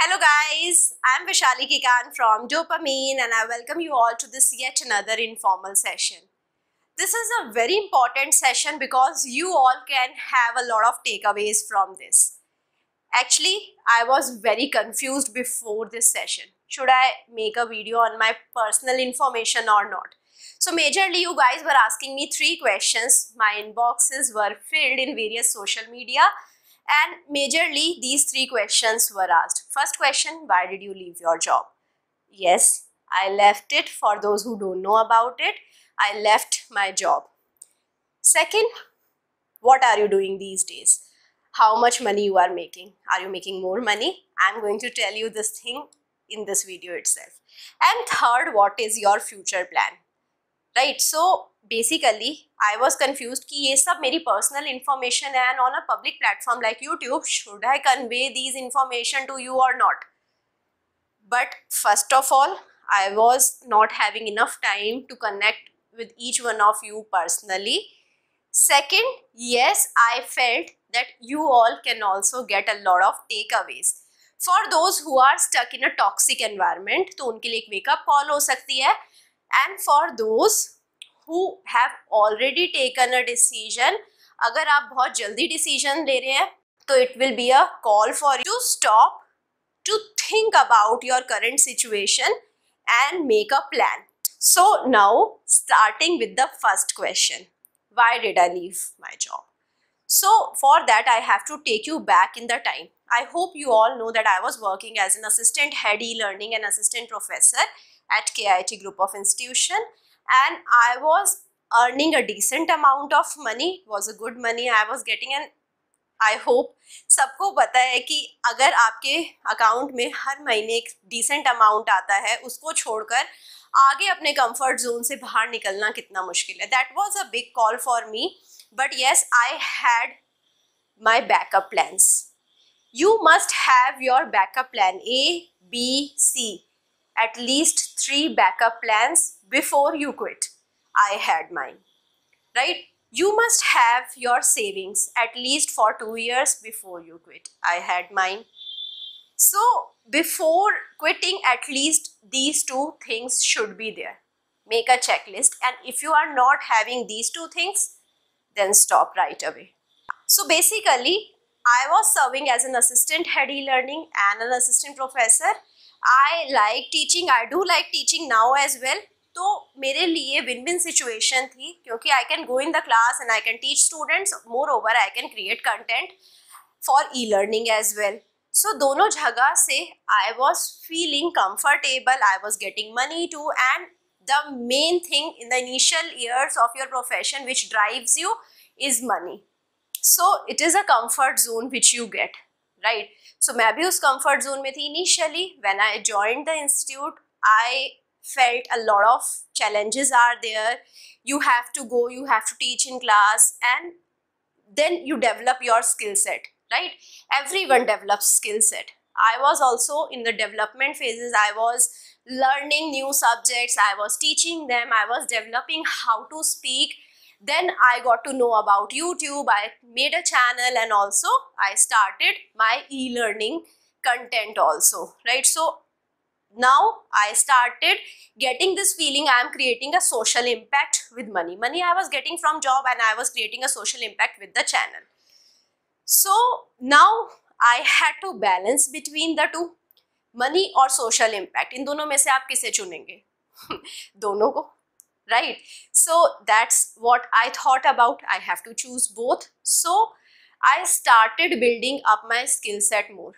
Hello guys, I'm Vaishali Kikan from Dopamine and I welcome you all to this yet another informal session. This is a very important session because you all can have a lot of takeaways from this. Actually, I was very confused before this session. Should I make a video on my personal information or not? So majorly you guys were asking me three questions. My inboxes were filled in various social media and majorly these three questions were asked. First question, why did you leave your job? Yes, I left it for those who don't know about it. I left my job. Second, what are you doing these days? How much money you are making? Are you making more money? I'm going to tell you this thing in this video itself. And third, what is your future plan? Right, so basically I was confused कि ये सब मेरी personal information है and on a public platform like YouTube should I convey these information to you or not but first of all I was not having enough time to connect with each one of you personally second yes I felt that you all can also get a lot of takeaways for those who are stuck in a toxic environment तो उनके लिए एक wake up call हो सकती है. And for those who have already taken a decision अगर आप बहुत जल्दी डिसीजन ले रहे हैं तो it will be a call for you stop to think about your current situation and make a plan so now starting with the first question why did i leave my job so for that i have to take you back in the time i hope you all know that i was working as an assistant head e-learning and assistant professor at kit group of institution And I was earning a decent amount of money. Was a good money. I was getting and I hope सबको पता है कि अगर आपके account में हर महीने एक decent amount आता है उसको छोड़कर आगे अपने कंफर्ट जोन से बाहर निकलना कितना मुश्किल है। That was a big call for me but yes I had my backup plans you must have your backup plan A, B, C. At least three backup plans before you quit. I had mine, right? You must have your savings at least for two years before you quit. I had mine. So before quitting, at least these two things should be there. Make a checklist and if you are not having these two things, then stop right away. So basically, I was serving as an assistant head e-learning and an assistant professor. I like teaching. I do like teaching now as well. तो मेरे लिए win win situation थी क्योंकि I can go in the class and I can teach students moreover I can create content for e learning as well so दोनों जगह से I was feeling comfortable I was getting money too and the main thing in the initial years of your profession which drives you is money so it is a comfort zone which you get right so Mabuse comfort zone में थी initially. When I joined the institute I felt a lot of challenges are there. You have to go you have to teach in class and then you develop your skill set right? Everyone develops skill set. I was also in the development phases. I was learning new subjects. I was teaching them. I was developing how to speak then i got to know about youtube i made a channel and also i started my e-learning content also right so now I started getting this feeling I am creating a social impact with money. Money I was getting from job and I was creating a social impact with the channel. So now I had to balance between the two. Money or social impact. In दोनों में से आप किसे चुनेंगे दोनों को right? So, that's what i thought about. I have to choose both. So, i started building up my skill set more.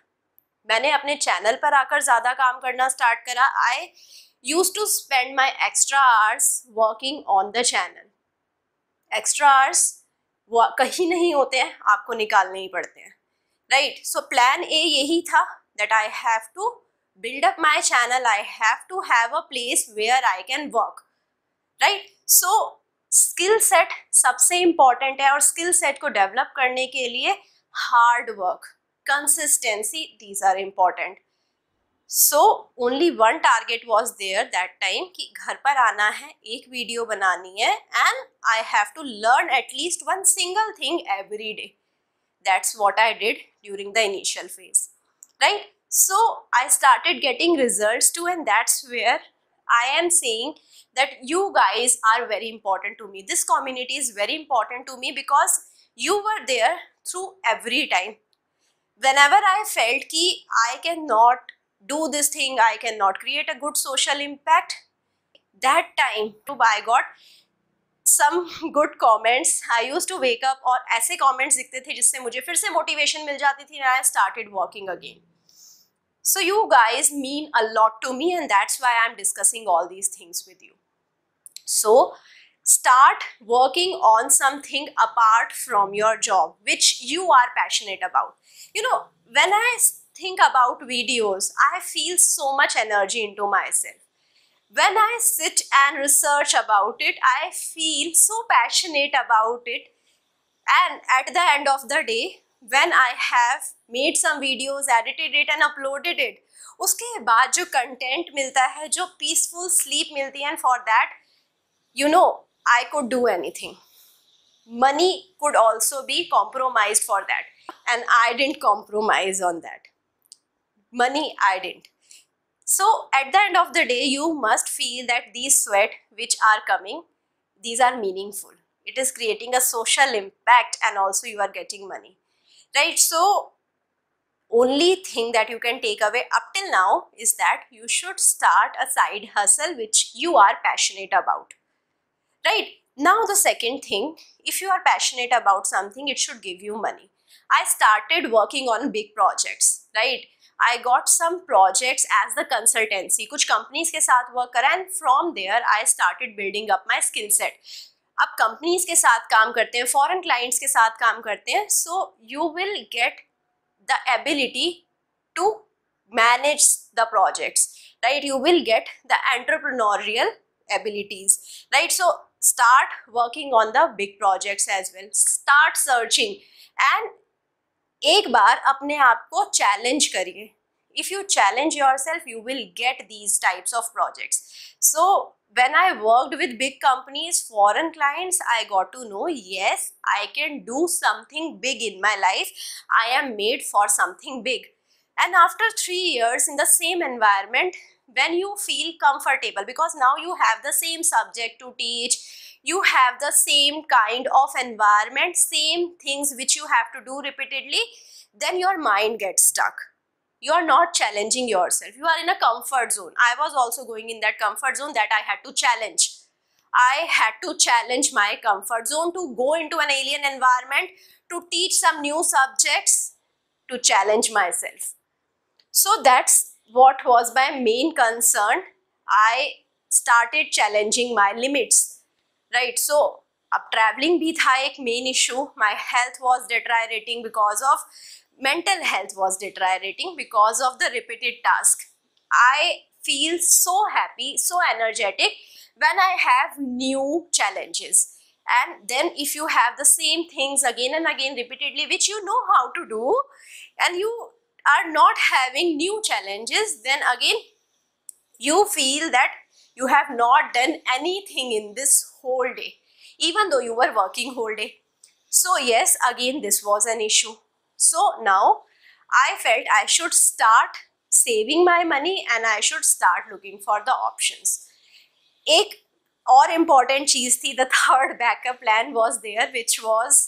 मैंने अपने चैनल पर आकर ज़्यादा काम करना स्टार्ट करा. I use to spend my extra hours working on the channel extra hours कहीं नहीं होते हैं, आपको निकालने ही पड़ते हैं राइट सो प्लान ए यही था that I have to build up my channel I have to have a place where I can work right so skill set सबसे इंपॉर्टेंट है और स्किल सेट को डेवलप करने के लिए hard work consistency these are important so only one target was there that time कि घर पर आना है, एक वीडियो बनानी है and I have to learn at least one single thing every day that's what I did during the initial phase right so I started getting result too and that's where i am saying that you guys are very important to me this community is very important to me because you were there through every time whenever i felt ki i cannot do this thing i cannot create a good social impact that time i got some good comments i used to wake up और ऐसे comments दिखते थे जिससे मुझे फिर से motivation मिल जाती थी and I started working again so you guys mean a lot to me and that's why I'm discussing all these things with you so start working on something apart from your job which you are passionate about you know when I think about videos, I feel so much energy into myself. When I sit and research about it, I feel so passionate about it. And at the end of the day, when I have made some videos, edited it and uploaded it, उसके बाद जो content मिलता है जो peaceful sleep मिलती है and for that you know I could do anything money could also be compromised for that and i didn't compromise on that money I didn't. So at the end of the day, you must feel that these sweat which are coming, these are meaningful. It is creating a social impact and also you are getting money. Right? So only thing that you can take away up till now is that you should start a side hustle which you are passionate about. Right? Now the second thing, if you are passionate about something, it should give you money. I started working on big projects, right? I got some projects as the consultancy कुछ companies के साथ work करा and from there I started building up my skill set आप companies के साथ काम करते हैं फॉरेन क्लाइंट्स के साथ काम करते हैं so you will get the ability to manage the projects right you will get the entrepreneurial abilities right so start working on the big projects as well start searching and एक बार अपने आप को चैलेंज करिए। If you challenge yourself you will get these types of projects so when I worked with big companies, foreign clients, I got to know, yes, I can do something big in my life. I am made for something big. And after three years in the same environment, when you feel comfortable, because now you have the same subject to teach, you have the same kind of environment, same things which you have to do repeatedly, then your mind gets stuck you're not challenging yourself. You are in a comfort zone. I was also going in that comfort zone that I had to challenge. I had to challenge my comfort zone to go into an alien environment, to teach some new subjects, to challenge myself. So that's what was my main concern. I started challenging my limits, right? So, up traveling bhi tha ek main issue. My health was deteriorating because of mental health was deteriorating because of the repeated task. I feel so happy, so energetic when I have new challenges. And then if you have the same things again and again repeatedly, which you know how to do, and you are not having new challenges, then again you feel that you have not done anything in this whole day even though you were working whole day so yes again this was an issue so, now, i felt i should start saving my money and i should start looking for the options. एक और important चीज़ थी, the third backup plan was there, which was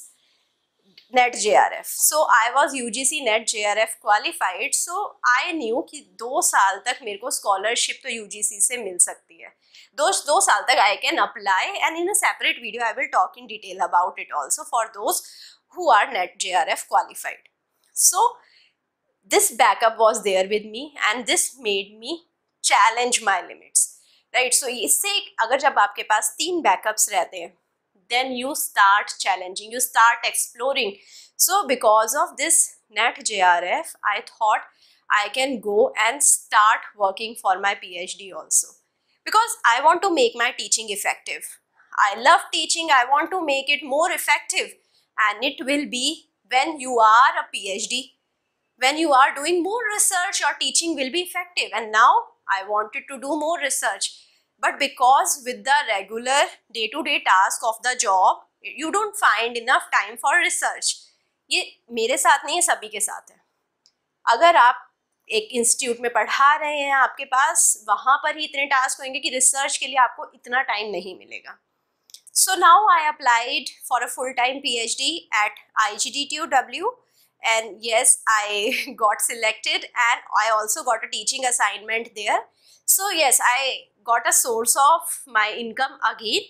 NET J R F so I was U G C NET J R F qualified so I knew कि दो साल तक मेरे को scholarship तो यू जी सी से मिल सकती है। दो दो साल तक I can apply and in a separate video I will talk in detail about it also for those who are net J R F qualified so this backup was there with me and this made me challenge my limits right so इससे अगर जब आपके पास तीन backups रहते हैं then you start challenging you start exploring so because of this net jrf i thought i can go and start working for my phd also because i want to make my teaching effective i love teaching i want to make it more effective And it will be when you are a phd when you are doing more research your teaching will be effective and now i wanted to do more research but because with the regular day-to-day -day task of the job you don't find enough time for research ये मेरे साथ नहीं है सभी के साथ है अगर आप एक इंस्टीट्यूट में पढ़ा रहे हैं आपके पास वहाँ पर ही इतने टास्क होंगे कि रिसर्च के लिए आपको इतना टाइम नहीं मिलेगा So now I applied for a full-time PhD at IGDTUW and yes, I got selected and I also got a teaching assignment there. So yes, I got a source of my income again,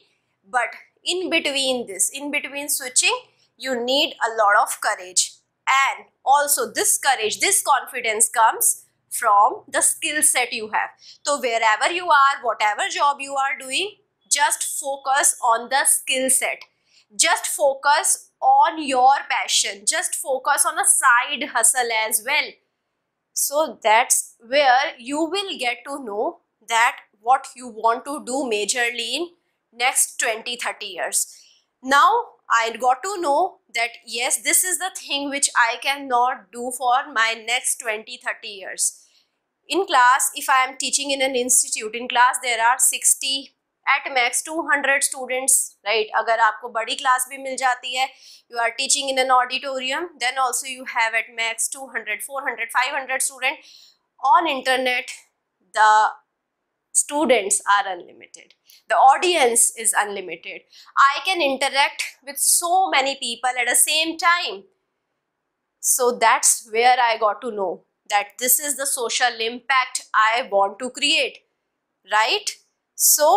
but in between this, in between switching, you need a lot of courage. And also this courage, this confidence comes from the skill set you have. So wherever you are, whatever job you are doing, just focus on the skill set. Just focus on your passion. Just focus on a side hustle as well. So that's where you will get to know that what you want to do majorly in next 20 30 years. Now i got to know that yes this is the thing which i cannot do for my next 20 30 years. In class if i am teaching in an institute in class there are 60 at max two hundred students right अगर आपको बड़ी class भी मिल जाती है you are teaching in an auditorium then also you have at max two hundred four hundred five hundred student on internet the students are unlimited the audience is unlimited i can interact with so many people at the same time so that's where i got to know that this is the social impact i want to create right so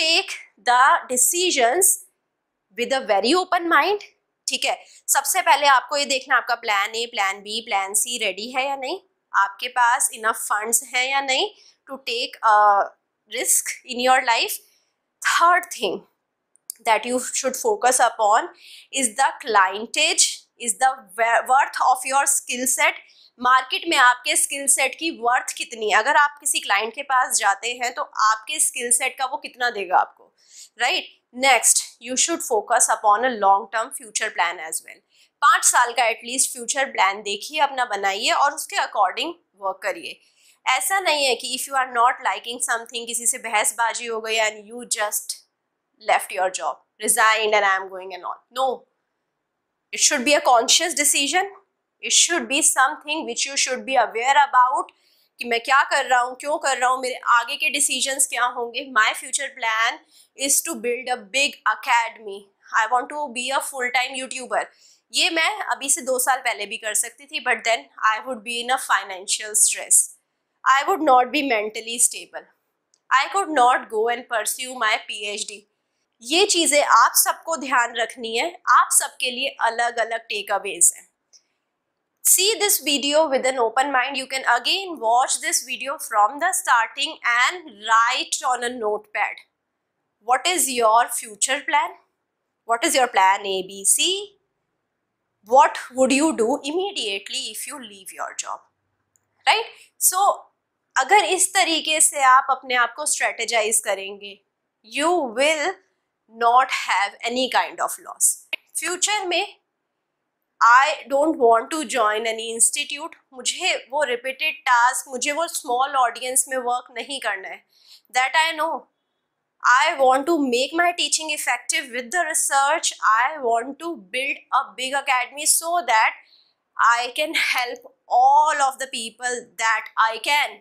take the decisions with a very open mind ठीक है? सबसे पहले आपको ये देखना, आपका plan A plan B plan C ready है या नहीं? आपके पास इनफ फंड्स हैं या नहीं to take risk in your life third thing that you should focus upon is the clientage, is the worth of your skill set market में आपके स्किल सेट की वर्थ कितनी है? अगर आप किसी क्लाइंट के पास जाते हैं तो आपके स्किल सेट का वो कितना देगा आपको? Right next you should focus upon a long term future plan as well पाँच साल का एटलीस्ट फ्यूचर प्लान देखिए, अपना बनाइए और उसके अकॉर्डिंग वर्क करिए। ऐसा नहीं है कि if you are not liking something किसी से बहसबाजी हो गई and you just left your job resigned and I am going and all no it should be a conscious decision it should be something which you should be aware about कि मैं क्या कर रहा हूँ, क्यों कर रहा हूँ, मेरे आगे के डिसीजंस क्या होंगे? My future plan is to build a big academy I want to be a full time YouTuber ये मैं अभी से दो साल पहले भी कर सकती थी but then I would be in a financial stress I would not be mentally stable I could not go and pursue my P H D ये चीज़ें आप सबको ध्यान रखनी है। आप सबके लिए अलग अलग टेक अवेज हैं। see this video with an open mind you can again watch this video from the starting and write on a notepad what is your future plan what is your plan abc what would you do immediately if you leave your job right so अगर इस तरीके से आप अपने आप को strategise करेंगे you will not have any kind of loss future में I don't want to join any institute मुझे वो रिपीटेड टास्क मुझे वो स्मॉल ऑडियंस में वर्क नहीं करना है that I know I want to make my teaching effective with the research. I want to build a big academy so that I can help all of the people that I can.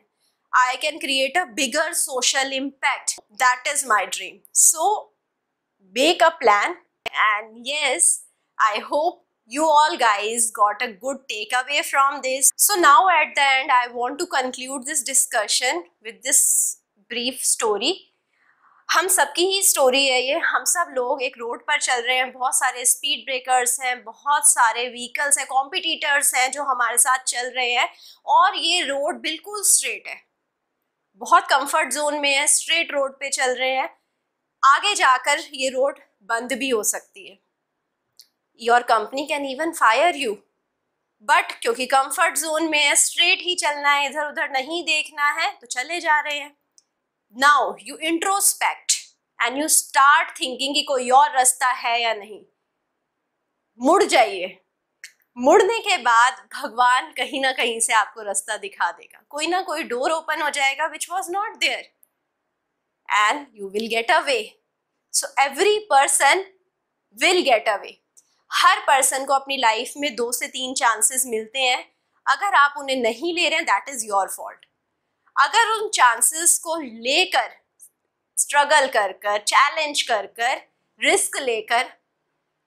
I can create a bigger social impact. That is my dream. So make a plan and yes, I hope you all guys got a good takeaway from this. So now at the end, I want to conclude this discussion with this brief story. हम सबकी ही story है ये। हम सब लोग एक road पर चल रहे हैं। बहुत सारे स्पीड ब्रेकर्स हैं बहुत सारे व्हीकल्स हैं कॉम्पिटिटर्स हैं जो हमारे साथ चल रहे हैं। और ये रोड बिल्कुल स्ट्रेट है। बहुत कंफर्ट जोन में है स्ट्रेट रोड पे चल रहे हैं। आगे जाकर ये रोड बंद भी हो सकती है। Your company can even fire you but क्योंकि कंफर्ट जोन में है स्ट्रेट ही चलना है इधर उधर नहीं देखना है तो चले जा रहे हैं। Now you introspect and you start thinking कि कोई और रास्ता है या नहीं। मुड़ जाइए। मुड़ने के बाद भगवान कहीं ना कहीं से आपको रास्ता दिखा देगा। कोई ना कोई डोर ओपन हो जाएगा which was not there and you will get away so every person will get away her person को अपनी लाइफ में दो से तीन चांसेस मिलते हैं। अगर आप उन्हें नहीं ले रहे हैं दैट इज़ योर फॉल्ट अगर उन चांसेस को लेकर स्ट्रगल कर कर चैलेंज कर कर रिस्क लेकर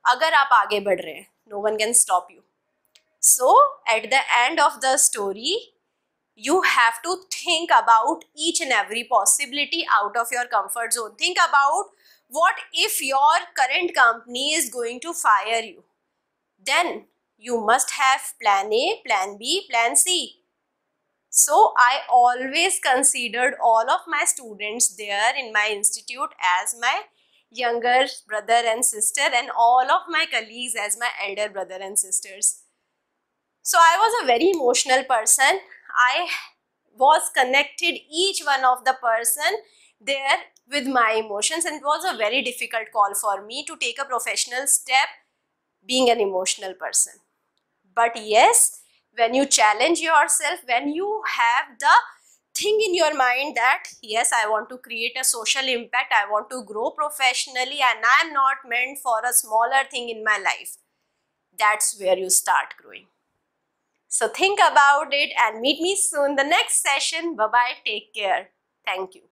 अगर आप आगे बढ़ रहे हैं no one can stop you so at the end of the story you have to think about each and every possibility out of your comfort zone think about what if your current company is going to fire you? Then you must have plan a plan b plan c. So i always considered all of my students there in my institute as my younger brother and sister and all of my colleagues as my elder brother and sisters. So i was a very emotional person. I was connected each one of the person there with my emotions and it was a very difficult call for me to take a professional step being an emotional person. But yes, when you challenge yourself, when you have the thing in your mind that yes, I want to create a social impact, I want to grow professionally and I'm not meant for a smaller thing in my life, that's where you start growing. So think about it and meet me soon the next session. Bye bye. Take care. Thank you.